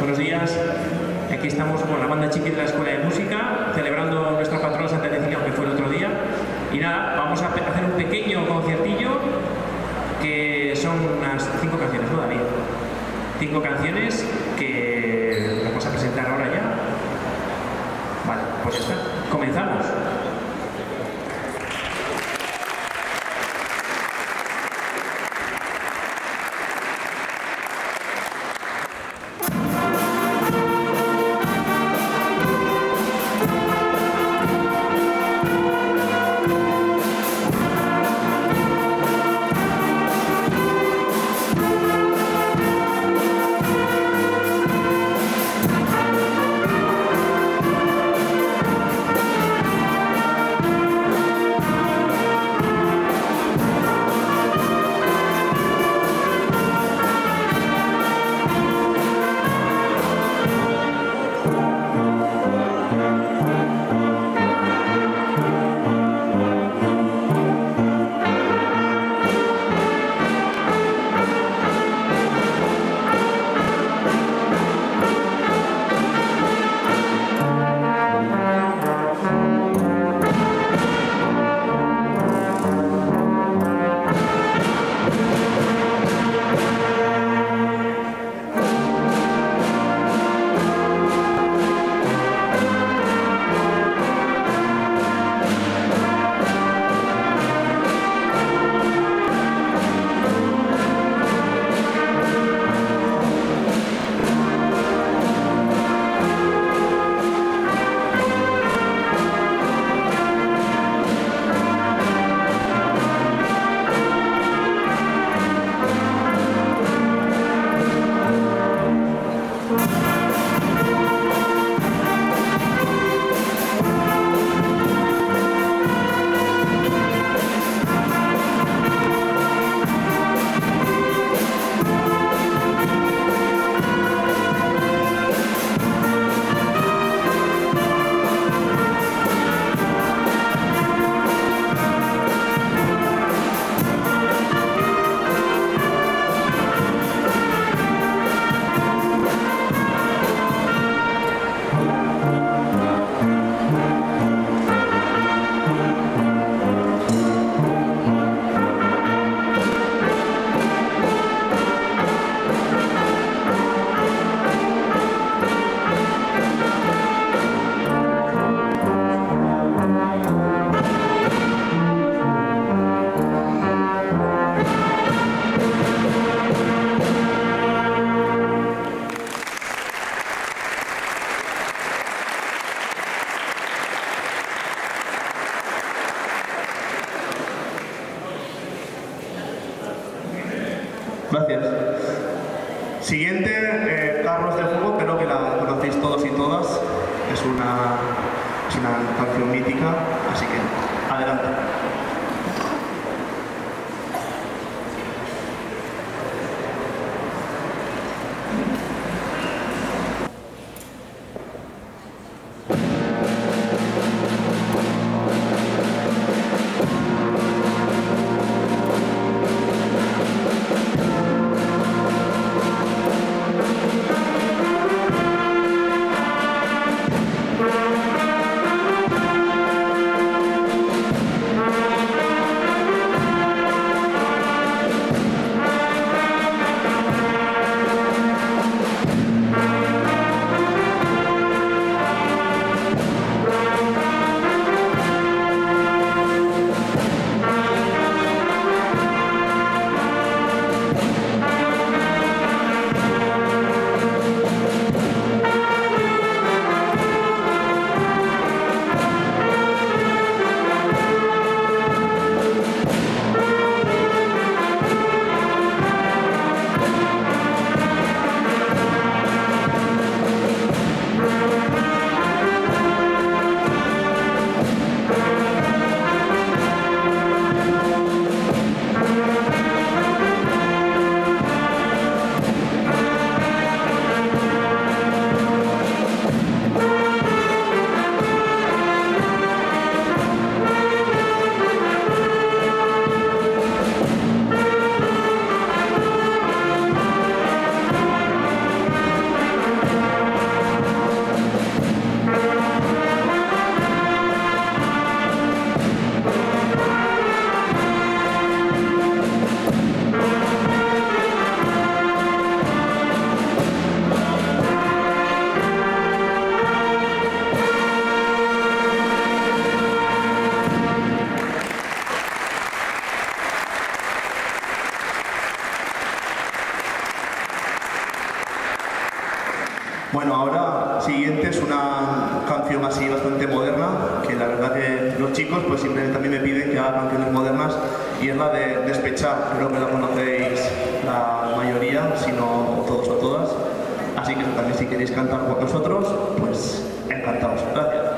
Buenos días. Aquí estamos con la banda chiqui de la Escuela de Música, celebrando nuestra patrona Santa Cecilia, que fue el otro día. Y nada, vamos a hacer un pequeño conciertillo que son unas cinco canciones, ¿no, David? Cinco canciones que vamos a presentar ahora ya. Vale, pues ya está. Comenzamos. Gracias. Siguiente, eh, Carros de Fuego, creo que la conocéis todos y todas. Es una, es una canción mítica, así que adelante. Chicos pues siempre también me piden que haga canciones modernas y es la de Despechar, creo que la conocéis la mayoría, si no todos o todas. Así que también si queréis cantar con nosotros, pues encantados. Gracias.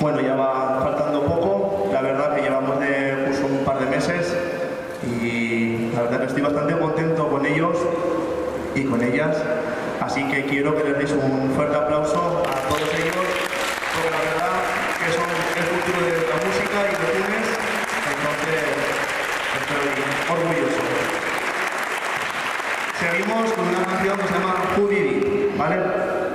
Bueno, ya va faltando poco, la verdad que llevamos de curso un par de meses y la verdad que estoy bastante contento con ellos y con ellas, así que quiero que les deis un fuerte aplauso a todos ellos, porque la verdad que son el futuro de la música y los tienes, entonces estoy orgulloso. Seguimos con una canción que se llama Who ¿vale?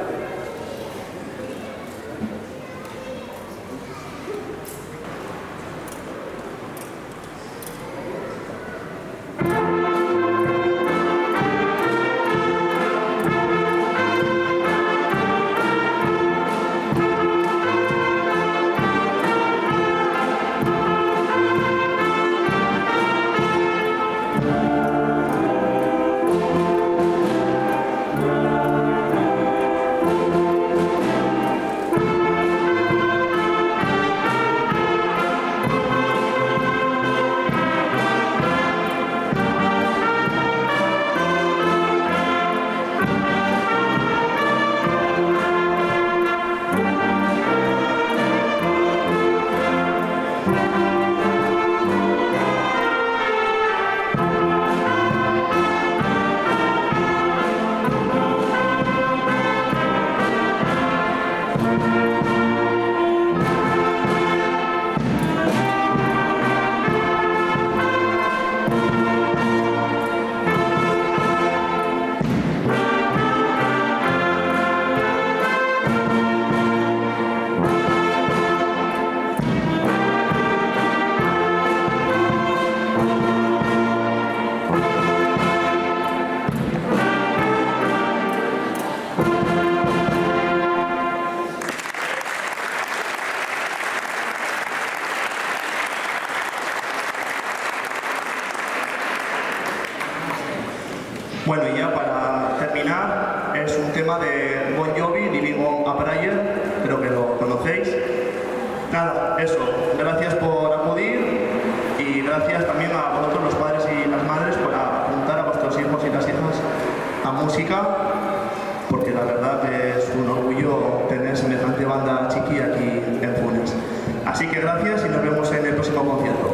Gracias también a vosotros los padres y las madres por apuntar a vuestros hijos y las hijas a música, porque la verdad es un orgullo tener semejante banda chiqui aquí en Funes. Así que gracias y nos vemos en el próximo concierto.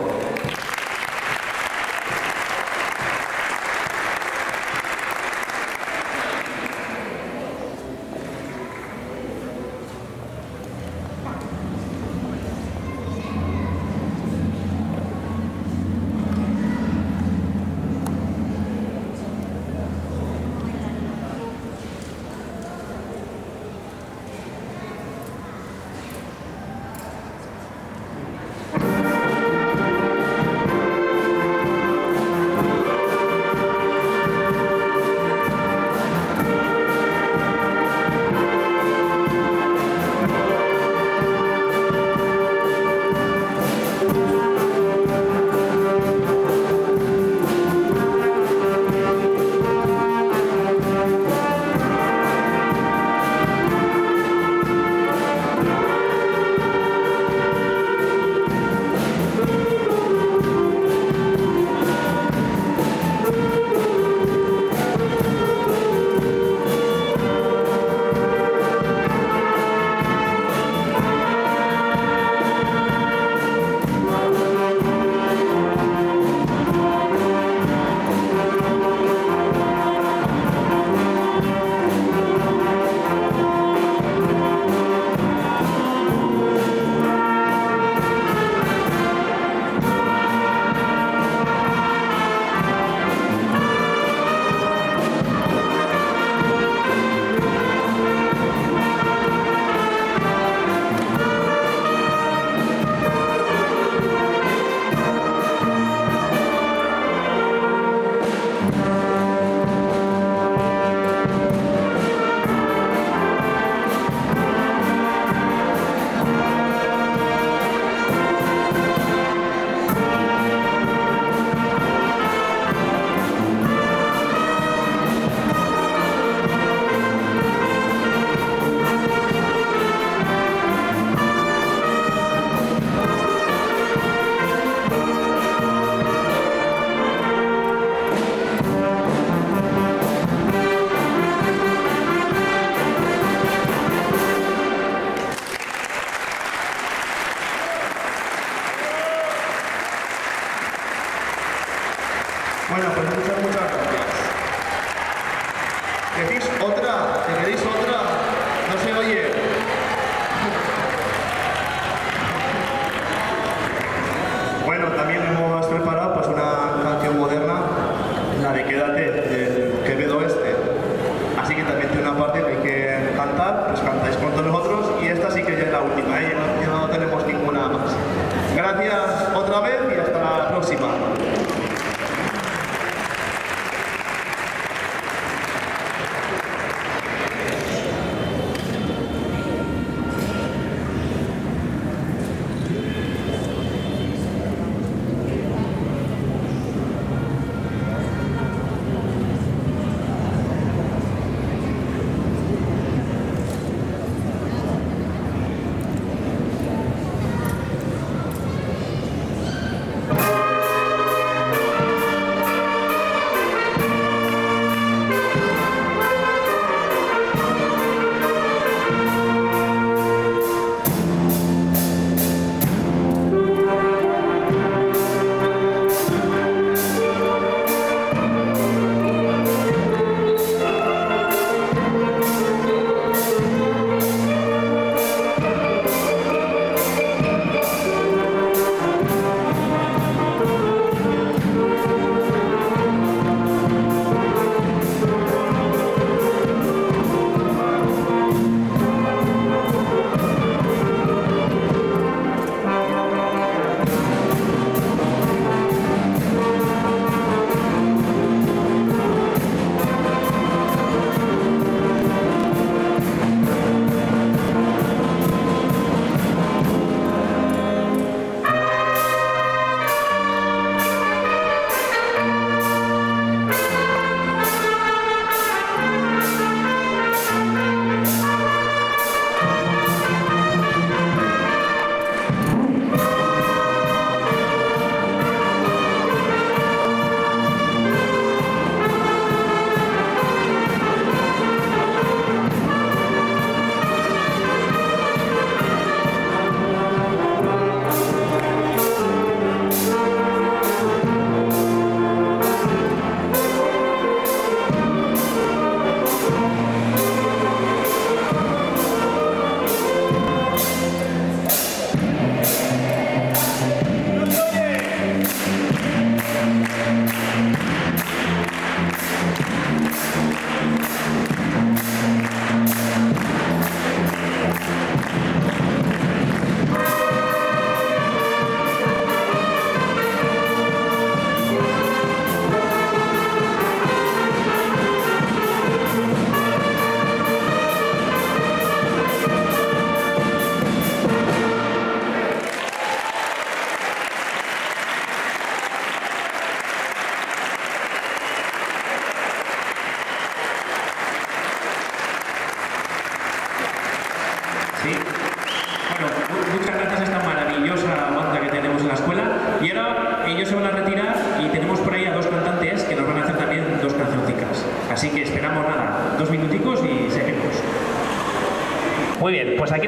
Gracias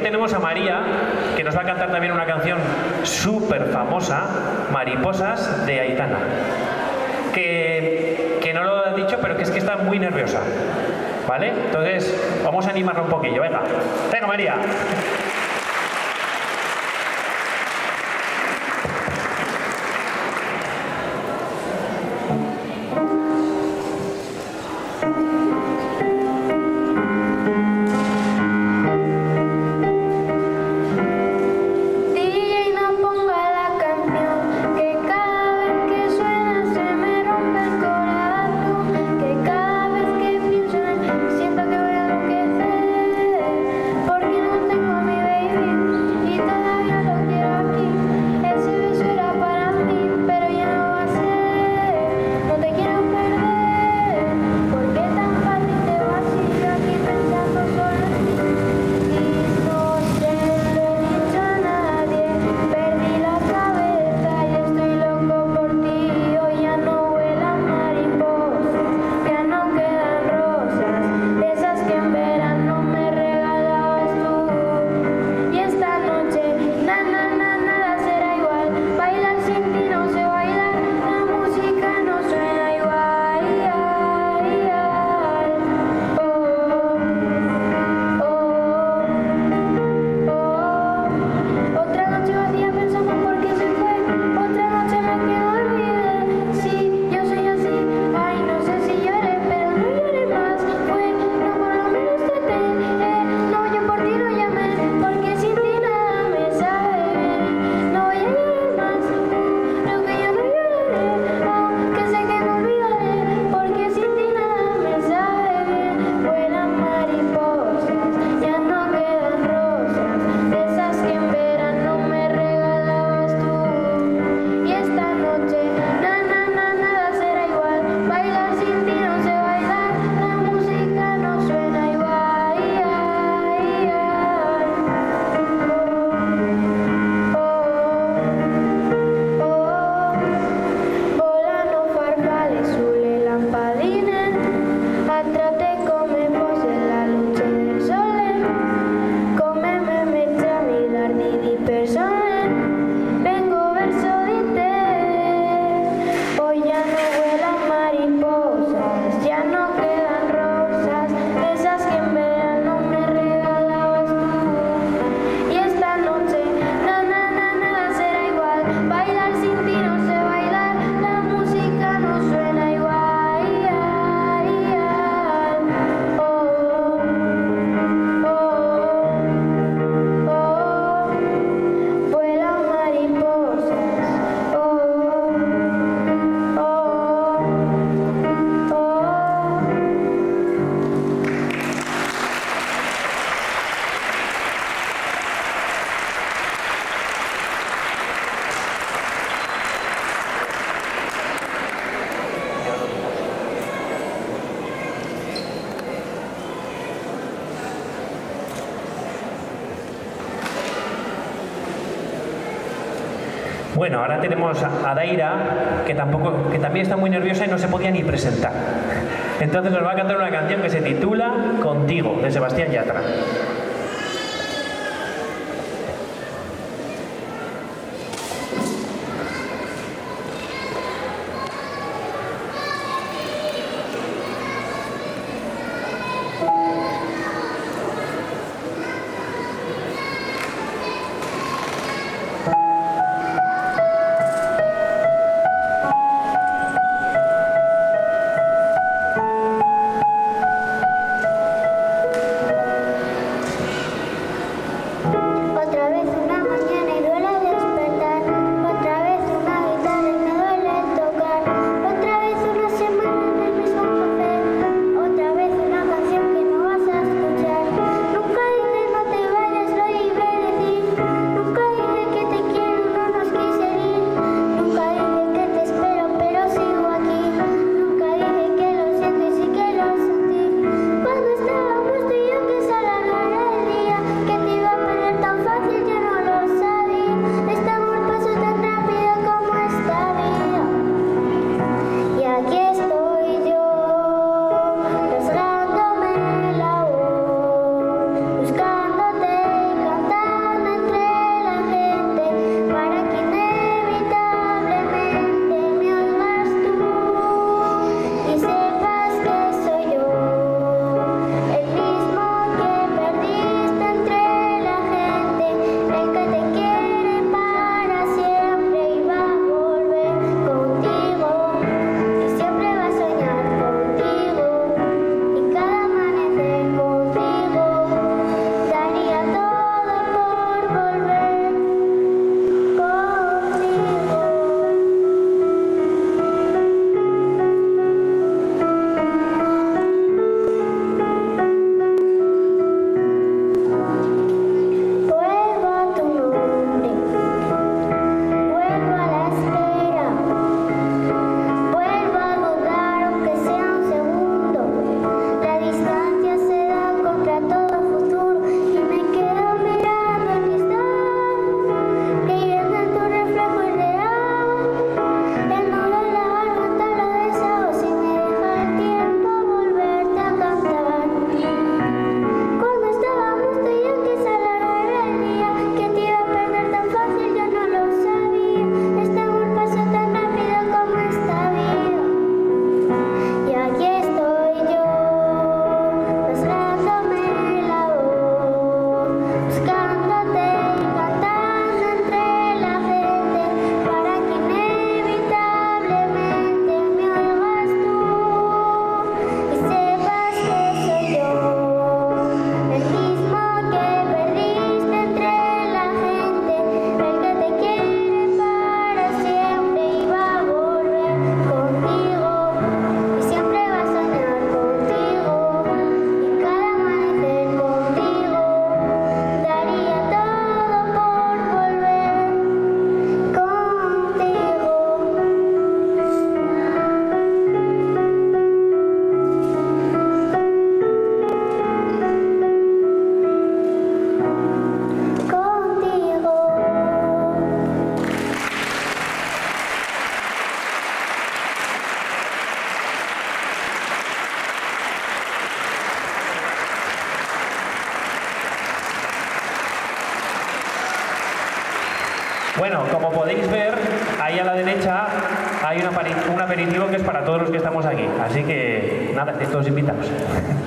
tenemos a María, que nos va a cantar también una canción súper famosa, Mariposas de Aitana. Que, que no lo he dicho, pero que es que está muy nerviosa. ¿Vale? Entonces, vamos a animarla un poquillo. Venga, venga María. ahora tenemos a Daira, que, tampoco, que también está muy nerviosa y no se podía ni presentar. Entonces nos va a cantar una canción que se titula Contigo, de Sebastián Yatra. Hay